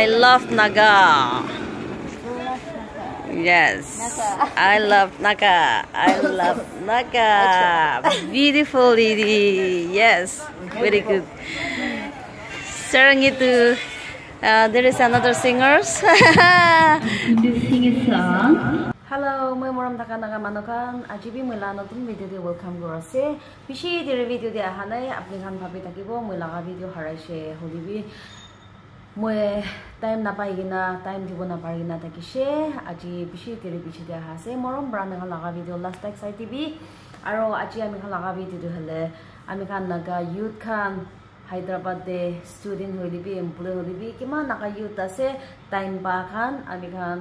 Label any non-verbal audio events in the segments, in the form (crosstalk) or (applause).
I love Naga. Yes, I love Naga. I love Naga. Beautiful lady. Yes, very good. Serengitu. Uh, there is another singers. (laughs) to sing a song. Hello, my moram taka naga manokan. Ajibi mula notun video de welcome gorase. Bishi dire video de ahane apni khan bhabi takibo mula video haraise holibi. মই time নাপাই কিনা time দিব নাপাৰি কিনা থাকিছে আজি বেছি দেৰি পিছি দি অহা আছে মৰম পৰা আমি খান লগা ভিডিঅ' লাষ্ট টাইক চাই দিবি আৰু আজি আমি খান লগা ভিডিঅ'টো হ'লে আমি খান নাগা ইউথ খান হায়দৰাবাদে ষ্টুডেণ্ট হৈ দিবি এমপ্লয় হৈ দিবি কিমান নাগা ইউথ আছে টাইম পা খান আমি খান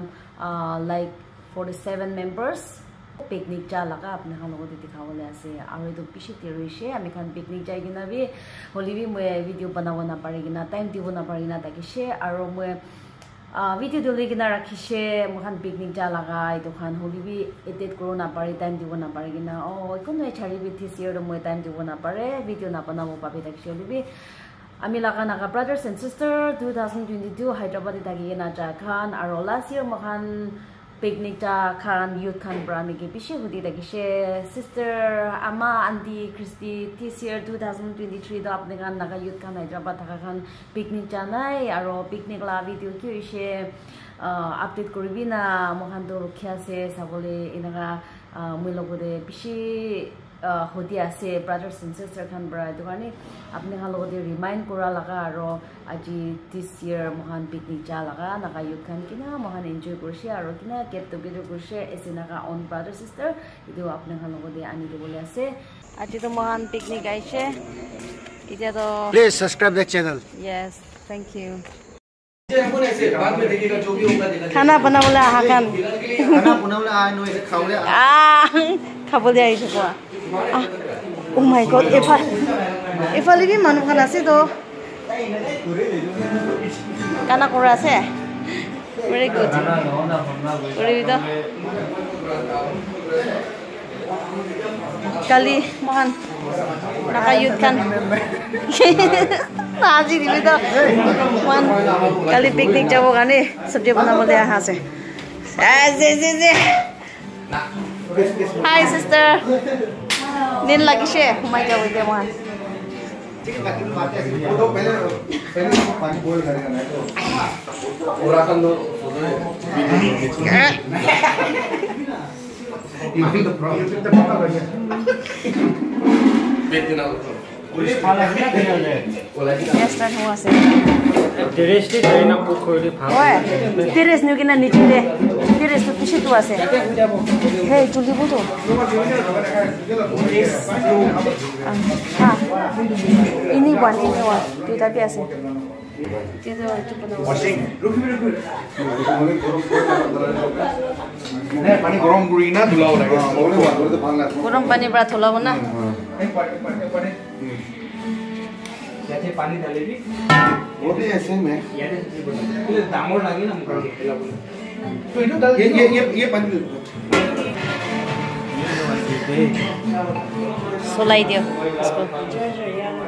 like 47 members picnic laga apne khan logo dikhawale ase aru etu pishi terishe ami khan picnic jai gina bi holi bi moi video banawa na pari gina time dibo na pari gina takishe aru moi video dole gina rakhishe mo khan picnic ja laga etu khan holi bi edit koro na pari time dibo na pari gina oh kono chari bi this year moi time dibo na pare video na banawo pabi takishe holi bi আমি লাগা Naga brothers and sister two thousand twenty two হায়দ্রাবাদে থাকি না যা খান আর last year মখান picnic ta khan youth khan bra mi ge bishi hudi da gishe sister ama aunty christy this year 2023 da apne khan naga youth khan hyderabad thaka khan picnic ja nai aro picnic la video ki ise update koribi na mohan do rukya se sabole inaga moi logode bishi হদি আছে brothers and sister খান বৰা এইটো কাৰণে আপুনি খান লগতে remind কৰা লগা আৰু আজি দিছ ইয়েৰ মহান পিকনিক যা লগা নাগা ইউথ খান কিনা মহান এনজয় কৰিছে আৰু কিনা গেট টুগেডাৰ কৰিছে এছে নাগা অন ব্ৰাদাৰ চিষ্টাৰ এইটো আপুনি খান লগতে আনি দিবলৈ আছে। আজিতো মহান পিকনিক আহিছে। এতিয়াতো please subscribe the channel yes thank you খানা বনাবলৈ অহা খান। খাবলৈ আহিছে কোৱা। মাই গড এফাল এফালে বি মানুহখন আছে তো। কানা কৰা আছে। ভেৰি গুড কৰিবি তো কালি মহান নাকা ইউথ খান আজি দিবি তো। মহান কালি পিকনিক যাবৰ কাৰণে চব্জি বনাবলৈ অহা আছে। হাই নীল লাগিছে সোমাই যাব এতিয়া মই। টেৰেছ নিউ কিনা নিদিলে টেৰেছটো পিছিটো আছে সেই তুলিবতো ini one ini one. দুইটা বি আছে থলাব না পানী ঢালিবি ডাঙৰ লাগি না চলাই দিয়ক মই ঘুমা মই ঘুমা আছি দে গাইজ মই ঘুমা আছি দে কালি মৰ্ণিং দে লগ কৰোঁ দে হাৰি বিয়াৰি নাহি মিলদা পাঁচটো ডাঙৰ আছে এইটো কাৰণে নাই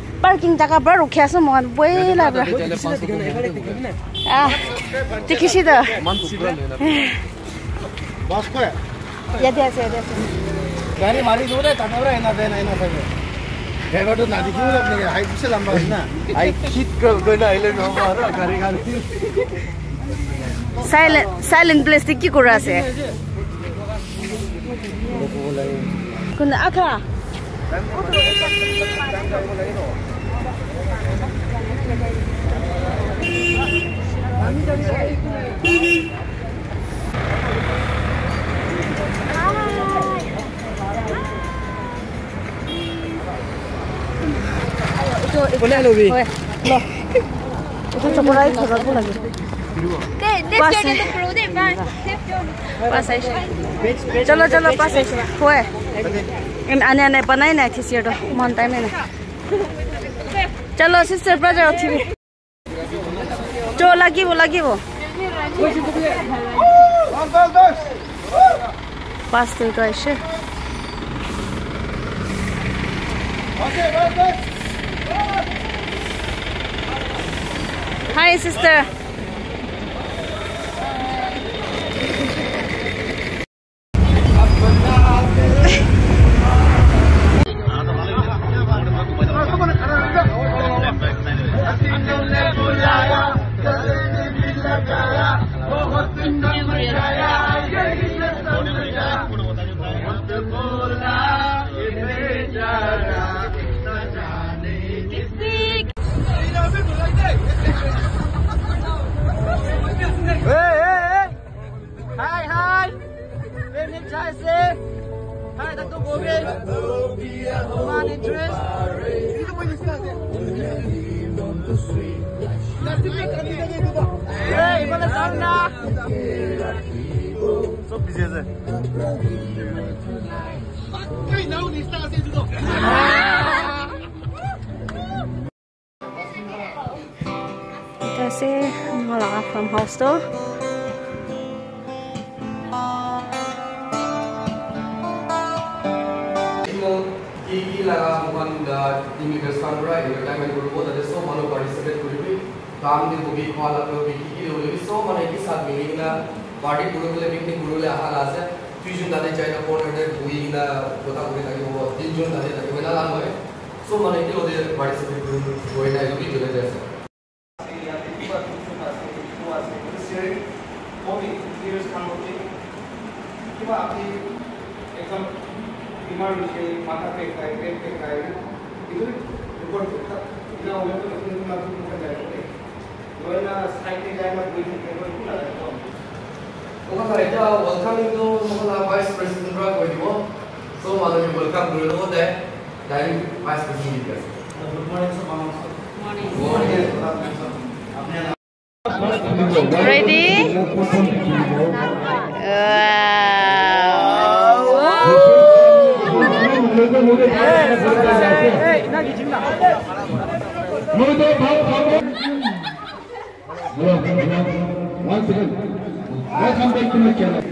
আছে নহ'ব আৰু গাড়ী গাড়ী চাইলেণ্ট চাইলেণ্ট প্লেচটো কি কৰা আছে কোন আখা ওলাই ল'বি চকৰাই ধৰাব লাগে চলো চলো পাঁচ আহিছো হয় আনে আনে বনাই নাই থিচিয়াৰটো ইমান টাইমে নাই চলো চিষ্টাৰ পৰা যাওঁ উঠিবি লাগিবো লাগিবো Hi, sister. the sea. Hey, put the song from hostel. মুখান ইমিগ্রেস কাম পুরা এন্টারটেইনমেন্ট করব তাতে সব মানুষ পার্টিসিপেট করবি কাম দি বগি খাওয়া লাগবে কি কি হলে সব মানে কি সাথ মিলি না পার্টি পুরো বলে পিকনিক পুরো বলে আহাল আছে দুইজন তাদের চাইটা ফোর হান্ড্রেড বই না কথা বলে থাকিব তিনজন তাদের থাকিব না লাভ হয় সব মানে কি ওদের পার্টিসিপেট করব বই না এগুলি চলে যাচ্ছে किंवा आपली एक्झाम विषयी माता फेकाय पेन फेकाय तिथून रिपोर्ट करतात तिला এগুলি উপযুক্ত ఇలా ఉపయోగించుకుంటూ మనకు జరిగింది ఎవరైనా సైకిల్ జాయిన్ ఒకసారి అయితే వెల్కమింగ్ మన వైస్ ప్రెసిడెంట్ రా కొట్టిమో సో మనం వెల్కమ్ కొడను దే దాని వైస్ ప్రెసిడెంట్ గారు గుడ్ మార్నింగ్ సార్ మనం morning morning ready one second. I'll come back to my camera.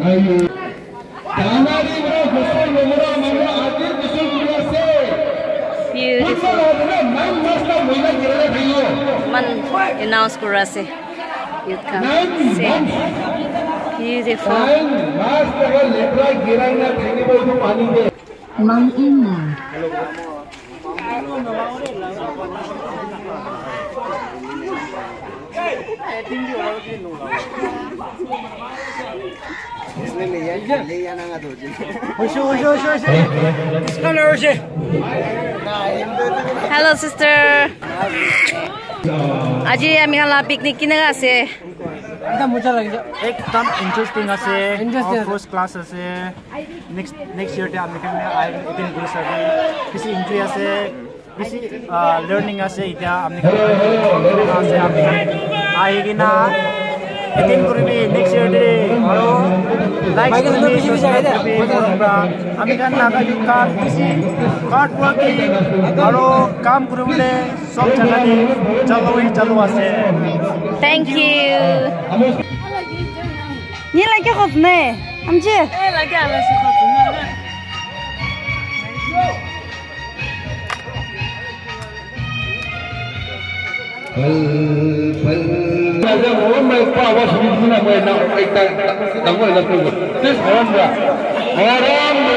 Ayo. Tanari bro, Gusul Mugura Mangla Adi Gusul Mugura se. Beautiful. Man masta mula girana bhiyo. Man announce kura se. You come see. Beautiful. Man masta lepra girana bhiyni bhai tu pani de. Man inland. lighting di orang ini nol lah. Ini leyan, leyan angga tu. Ushu, ushu, ushu, ushu. Hello, ushu. Hello, sister. Aji, kami halah piknik kini ngah sih. Ada muncul lagi. Ek tam interesting ase. Interesting. First class ase. Next next year dia amikan dia. I itu guru sebab. Kesi enjoy ase. Kesi learning ase. Ida amikan. Learning ase amikan. আহি কিনা attend কৰিবি next ইয়েৰতে আৰু like কৰিবি আমি কাৰণ নাগাজু কাম বেছি hard working আৰু কাম কৰিবলৈ চব জেগাতে চালুৱে চালু আছে Thank you. Ni lagi khot ne. Amje. Eh lagi ala si khot ne. Please please, hold the please Harendra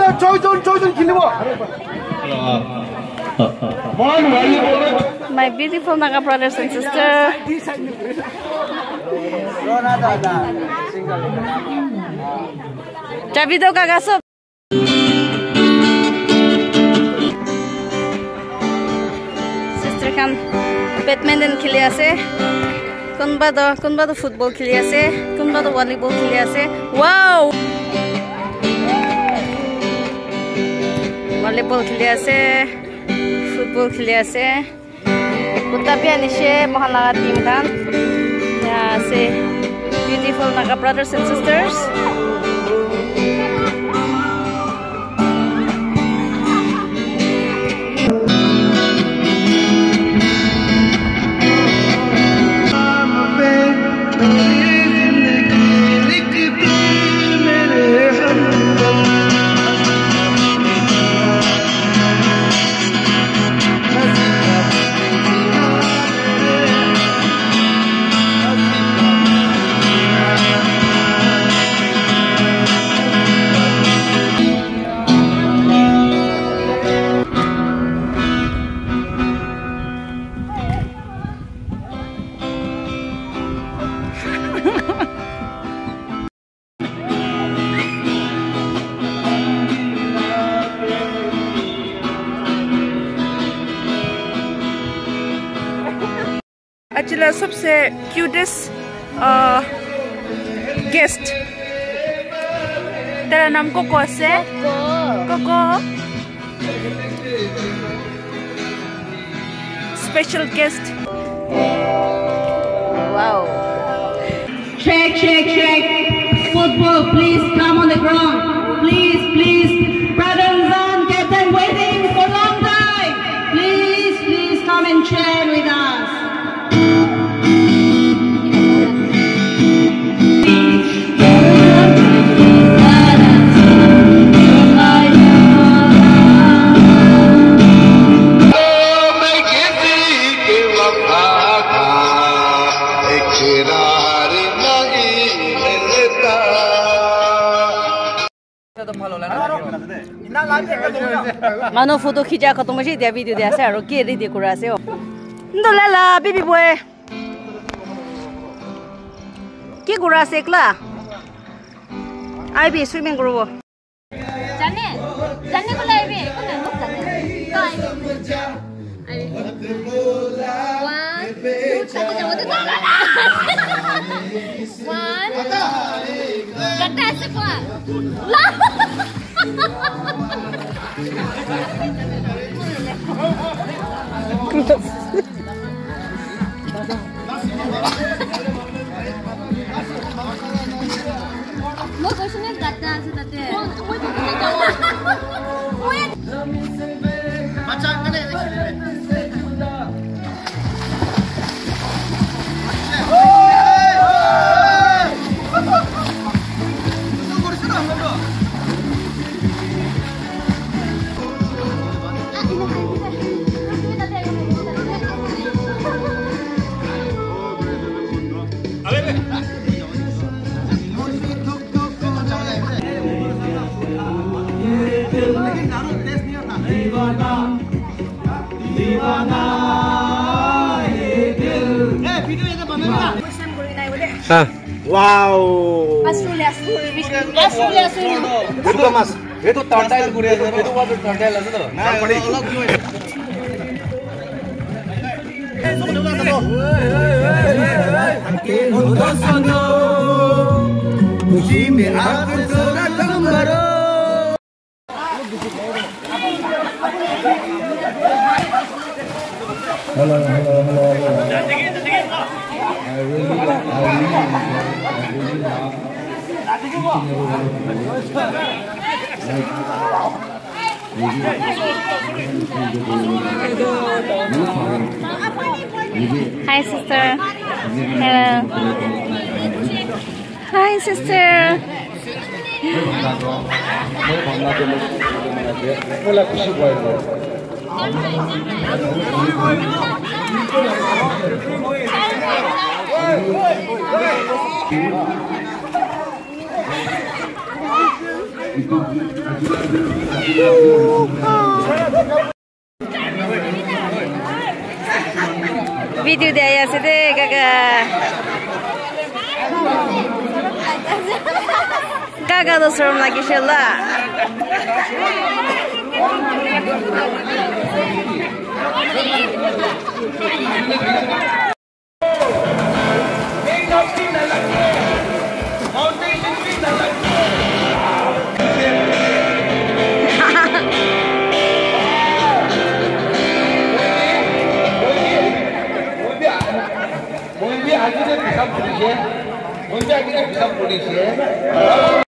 त चौचौन चौचौन खेल्नु भयो My beautiful Naga brothers and sisters. Davido kagaso. Sister kan badminton খেলি আছে কোনোবা তো কোনোবাতো ফুটবল খেলি আছে কোনোবাতো ভলীবল খেলি আছে ৱাও ভলীবল খেলি আছে ফুটবল খেলি আছে গোটাবি আনিছে মহান লগা টিম খান আছে beautiful Naga brothers and sisters. Baby. Cutest guest तेरा नाम cocoa say Coco special guest wow Check, check, check. Football, please come on the ground. Please, please. মানুহ ফটো খিচা খতম হৈছে এতিয়া ভিডিঅ' দিয়া আছে আৰু কি ৰেডি কৰা আছে অ দলালা বেবি বয় কি কৰা আছে একলা আহিবি চুইমিং কৰিব জানে জানে বোলে もう少しなんかあったら、そうだって。もう、もう一個も。もうや。ま、নে গাটা আছে তাতে মই ৱাও এইটো মাছ এইটো টাৰ্টাইল কৰি আছে এইটো ৱাটাৰ টাৰ্টাইল আছে hello, hello, hello, Hi sister. Hello. Hi sister. Wala ko si Boy. Video dia ya sede kakak. Kakak tuh serem lagi Mungkin akhirnya bisa polisi, mungkin akhirnya bisa polisi.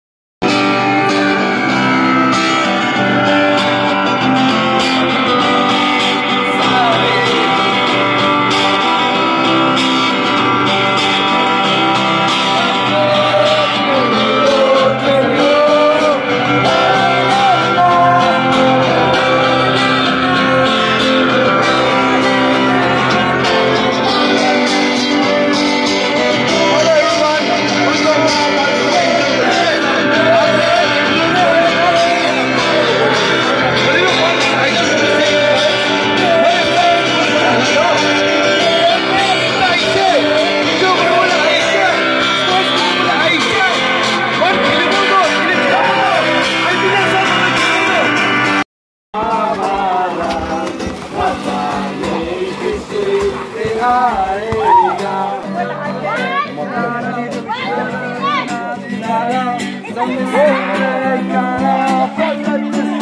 आएगा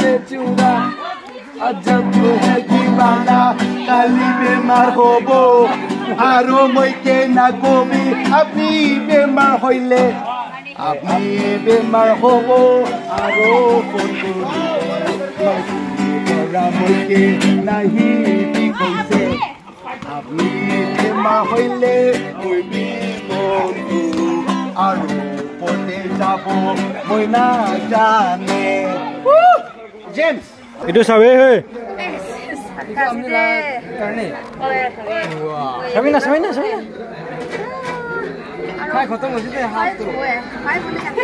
से चूड़ा अजब है कि बाना काली बेमार होबो आरो মই के ना कबि আপনি বেমার হইলে আপনি বেমার হব আরো ফোন করি মই নাহি কি কইছে mi te ma hoile moi mi montu aru pote jabo moi na jane James itu sawe he Sabina, Sabina, Sabina. Hai, khotong ho jete hath to. Hai, bole jate.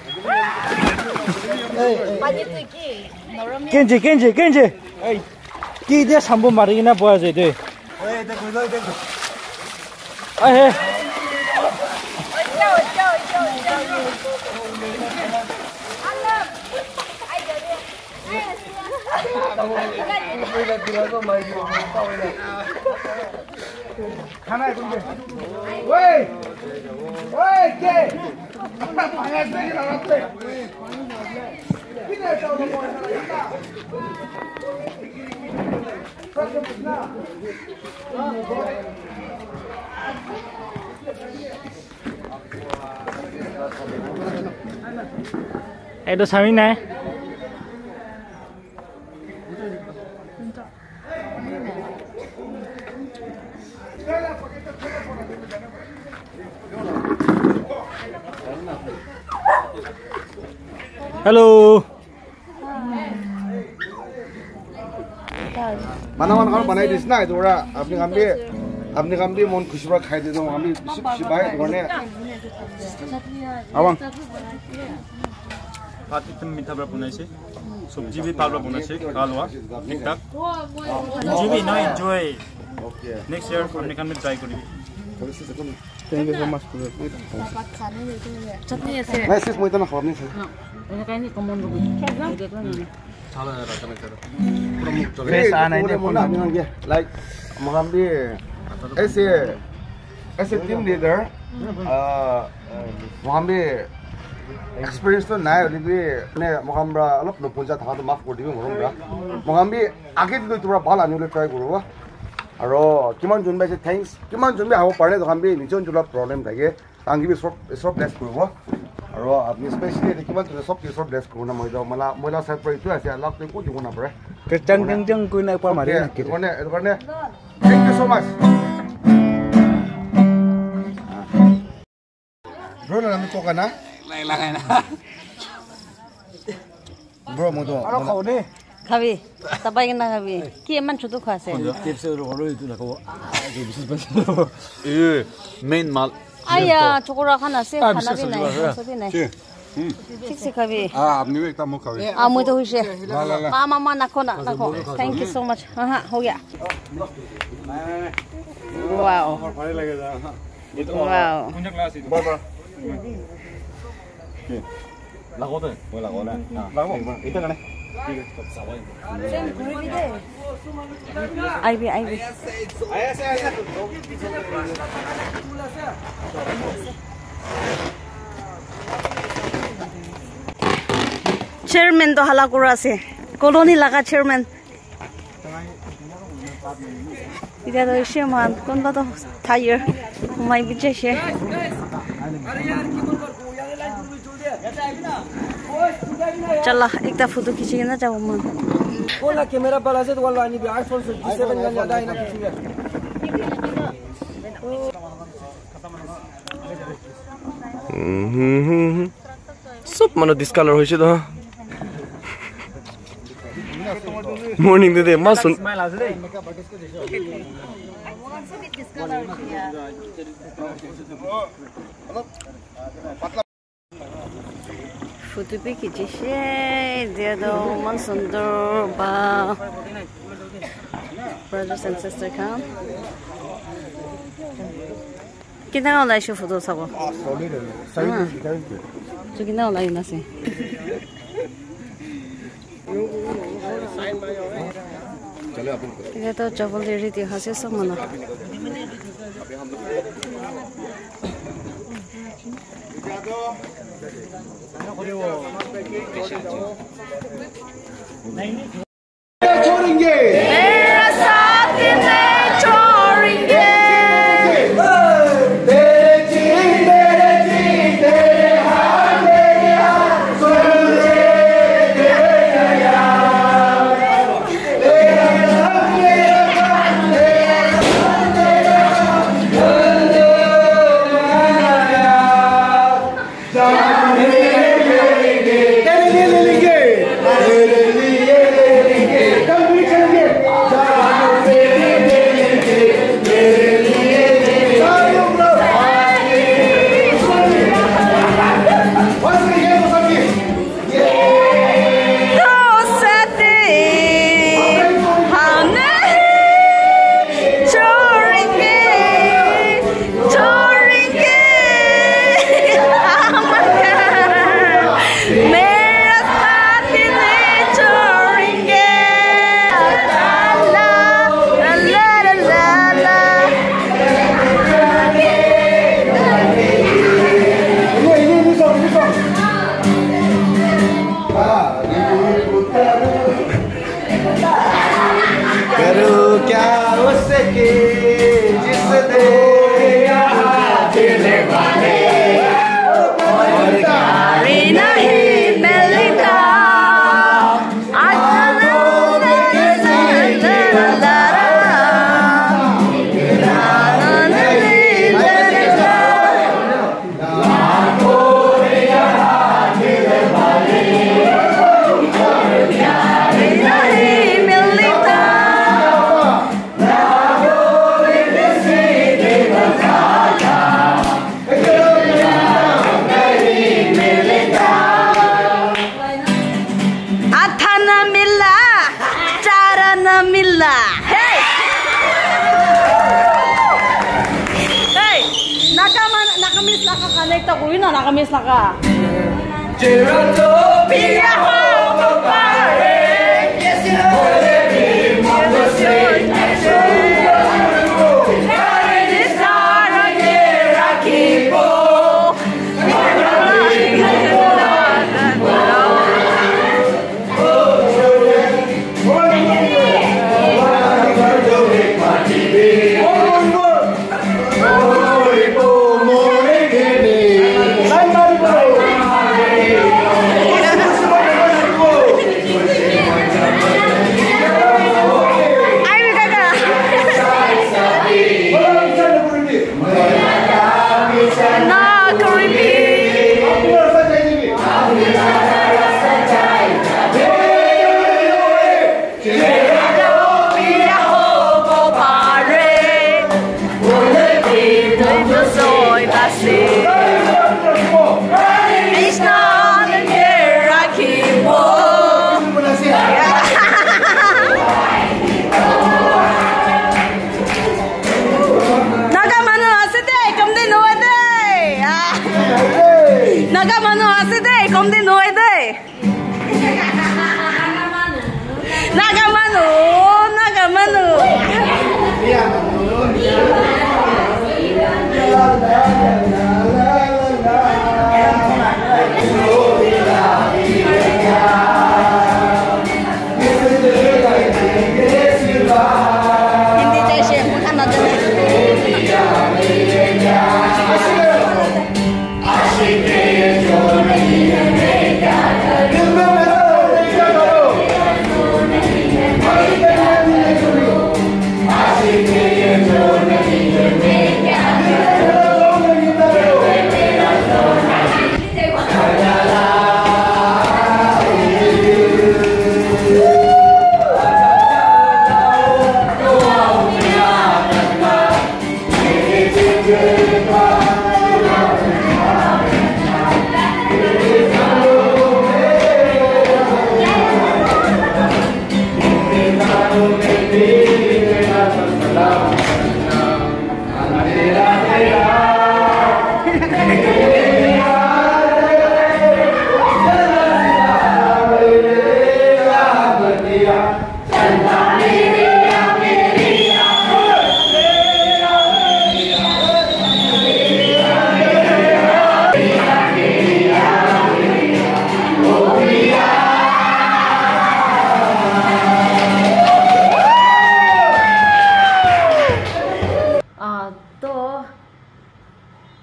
겐지 겐지 겐지 끼대 3번 말이나 보아줘야 돼 아헤 아 Oi, ke? Panas lagi lah ratte. Kini tahu nak buat apa? এইটো চাবি নাই Hello. Mana mana kalau panai disna itu ora, apni kambi, apni kambi mohon khusyuk khai di dalam kami si si bayi tu kene. Awang. Pati tem mita berapa panai sih? Subji bi pala berapa panai sih? Kalua, nikta. Subji bi no enjoy. Next year apni kambi try kuri. Kalau sih sekarang. Thank you so much. Chutney আছে Nah, sis mau itu nak apa nih? এনেকৈ নি common Ravi Fresh ah, naik dia pun nak like mengambil ऐसे ऐसे team leader uh mengambil এক্সপিৰিয়েঞ্চটো নাই হ'লে মানে মোক আমরা অলপ নপুঞ্জা থকাটো মাফ কৰি দিবি মৰম পৰা মোক আমি আগে দিলোঁ তোমাৰ ভাল আনিবলৈ ট্ৰাই কৰোঁ আৰু কিমান যোনবাই আছে থেংকছ কিমান যোনবাই হ'ব পাৰে তখন আমি নিজৰ নিজৰ প্ৰব্লেম থাকে তাক কিবি চব চব ব্লেছ কৰিব আৰু আপুনি স্পেচিয়েলি এতিয়া কিমান যোনে চব চব ব্লেছ কৰোঁ না মই মহিলা মহিলা চাইড পৰা এইটোৱে আছে লাভ তুমি ক'ত দিব নাপাৰে এইটো কাৰণে এইটো কাৰণে thank you so' much Bro, ko ka na? Bro, mo to. আৰু খাওঁ দেই খাবি তাৰপৰা কিনা খাবি কি ইমান চুটো খুৱাইছে মেইন মাল আয়া চকুৰা খান আছে খানা বি নাই চবি নাই চেয়ারম্যান তো হালা করে আছে। কলোনি লাগা চেয়ারম্যান এতিয়া তো এসে মান কোনবা তো থাইয়ের ঘুমাই বিচাইছে चला एकदा फोटो खिचिकन जाऊ मग Wala camera pala sa wala ni iPhone 57 nga dai na kichuya. চব মানুহ ডিছকালাৰ হৈছে তো মৰ্ণিং দে মা চোন স্মাইল আছে দেই ফটো পেকেছি সে দিয়ে দাও মান সুন্দর বা brothers and sister come কিনা ওলাই সে ফটো চাব তো কিনা ওলাই নাছে এটা তো চপল রেডি হাসে সব মনে 그리고 네, la la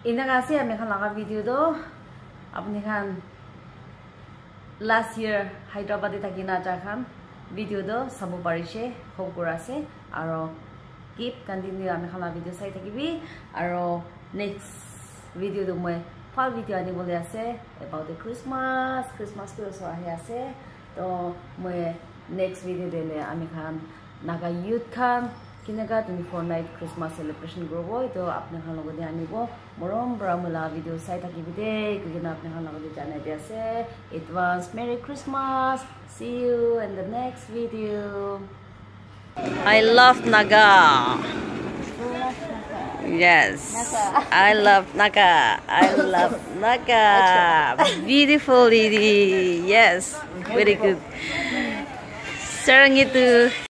kasi আমি এখন লাগা ভিডিও তো আপনি খান লাষ্ট ইয়াৰ হায়দৰাবাদে থাকি নাচা খান ভিডিঅ' তো চাব পাৰিছে হোপ কৰা আছে আৰু কিপ কণ্টিনিউ আমি খানা ভিডিঅ' চাই থাকিবি আৰু নেক্সট ভিডিঅ'টো মই ভাল ভিডিঅ' আনিবলৈ আছে এবাউট খ্ৰীষ্টমাছ খ্ৰীষ্টমাছটো ওচৰ আহি আছে তো মই নেক্সট ভিডিঅ' দিলে আমি খান নাগা ইউথ খান কেনেকুৱা twenty four night Christmas celebration কৰিব এইটো আপোনালোকৰ লগতে আনিব মৰম পৰা মোলা ভিডিঅ' চাই থাকিবি দেই কিয়নো আপোনালোকৰ লগতে জানাই দি আছে advance merry Christmas see you in the next video'. Yes. I love Naga. I love Naga. Beautiful lady. Yes. Very good. Sarang itu.